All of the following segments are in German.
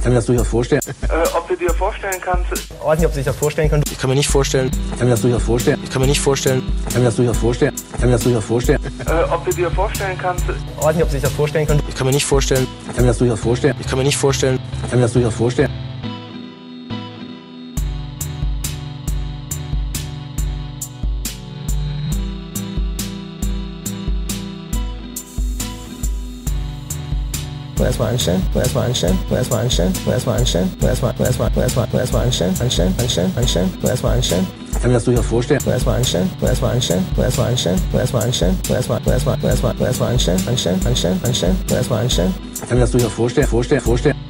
Ich kann mir das durchaus vorstellen. Äh, ob du dir vorstellen kannst, Ich weiß nicht, ob Sie sich das vorstellen können. Ich kann mir nicht vorstellen. Ich kann mir das durchaus vorstellen. Ich kann mir nicht vorstellen. Ich kann mir das durchaus vorstellen. Ich kann mir das durchaus vorstellen. äh, ob du dir vorstellen kannst, Ich weiß nicht, ob Sie sich das vorstellen können. Ich kann mir nicht vorstellen. Ich kann mir das durchaus vorstellen. Ich kann mir nicht vorstellen. Ich kann mir das durchaus vorstellen. Erstmal anstellen, erstmal anstellen, erstmal anstellen, erstmal anstellen, erstmal, erstmal, erstmal, erstmal anstellen, anstellen, anstellen, anstellen, erstmal anstellen, Ich kann mir das durchaus vorstellen. erstmal anstellen, erstmal anstellen, erstmal anstellen, erstmal anstellen, erstmal, erstmal, erstmal, erstmal anstellen, anstellen, anstellen, anstellen, erstmal anstellen. Ich kann mir das durchaus vorstellen. Vorstellen. Vorstellen.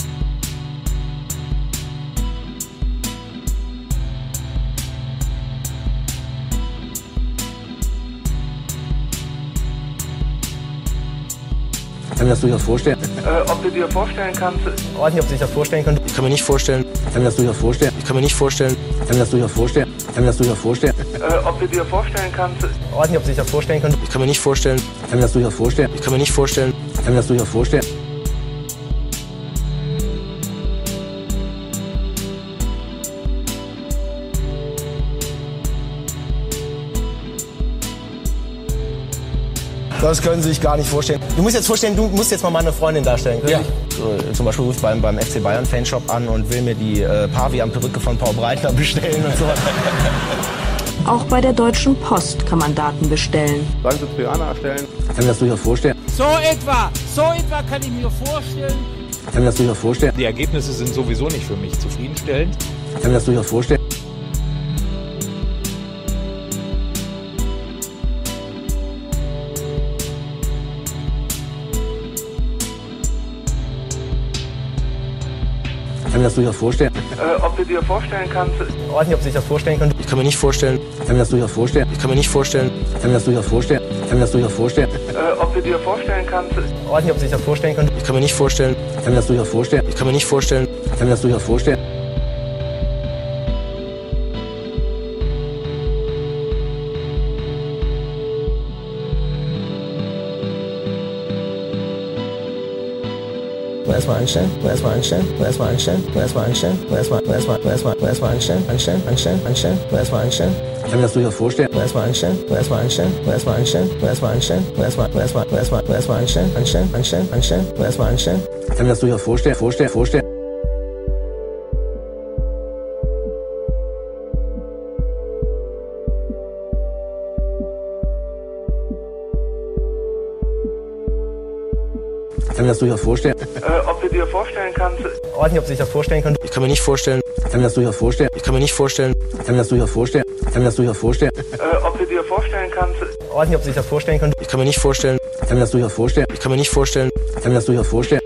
Mir das durchaus vorstellen. äh, ob du dir vorstellen kannst, Ich weiß nicht, ob sich das vorstellen können. Ich kann mir nicht vorstellen. Ich kann mir das durchaus vorstellen. Ich kann mir nicht vorstellen. Ich kann mir das durchaus vorstellen. Ich kann mir das durchaus vorstellen. äh, ob du dir vorstellen kannst, Ich weiß nicht, ob sich das vorstellen können. Ich kann mir nicht vorstellen. Ich kann mir das durchaus vorstellen. Ich kann mir nicht vorstellen. Ich kann mir das durchaus vorstellen. Das können Sie sich gar nicht vorstellen. Du musst jetzt vorstellen, du musst jetzt mal meine Freundin darstellen. Ja. So, zum Beispiel ruft beim, beim FC Bayern Fanshop an und will mir die äh, Pavian-Perücke von Paul Breitner bestellen und so. Auch bei der Deutschen Post kann man Daten bestellen. Ich kann mir das durchaus vorstellen. So etwa, so etwa kann ich mir vorstellen, Ich kann mir das durchaus vorstellen. Die Ergebnisse sind sowieso nicht für mich zufriedenstellend. Ich kann mir das durchaus vorstellen. Ich kann mir das durchaus vorstellen. äh, ob du dir vorstellen kannst, Ich weiß nicht, ob Sie sich das vorstellen können. Ich kann mir nicht vorstellen. Ich kann mir das durchaus vorstellen. Ich kann mir nicht vorstellen. Ich kann mir das durchaus vorstellen. Ich kann mir das durchaus vorstellen. äh, ob du dir vorstellen kannst, Ich weiß nicht, ob Sie sich das vorstellen können. Ich kann mir nicht vorstellen. Ich kann mir das durchaus vorstellen. Ich kann mir nicht vorstellen. Ich kann mir das durchaus vorstellen. Erstmal anstellen, erstmal anstellen, erstmal anstellen, erstmal anstellen, erstmal, erstmal, erstmal, erstmal anstellen, anstellen, anstellen, anstellen, erstmal anstellen, Ich kann mir das durchaus vorstellen. erstmal anstellen, erstmal anstellen, erstmal anstellen, erstmal anstellen, erstmal, erstmal, erstmal, erstmal anstellen, anstellen, anstellen, anstellen, erstmal anstellen. Ich kann mir das durchaus vorstellen. Vorstellen. Vorstellen. Kann mir das durchaus vorstellen. äh, ob du dir vorstellen kannst, Ich weiß nicht, ob Sie sich das vorstellen können. Ich kann mir nicht vorstellen. Ich kann mir das durchaus vorstellen. Ich kann mir nicht vorstellen. Ich kann mir das durchaus vorstellen. Ich kann mir das durchaus vorstellen. äh, ob du dir vorstellen kannst, Ich weiß nicht, ob Sie sich das vorstellen können. Ich kann mir nicht vorstellen. Ich kann mir das durchaus vorstellen. Ich kann mir nicht vorstellen. Ich kann mir das durchaus vorstellen.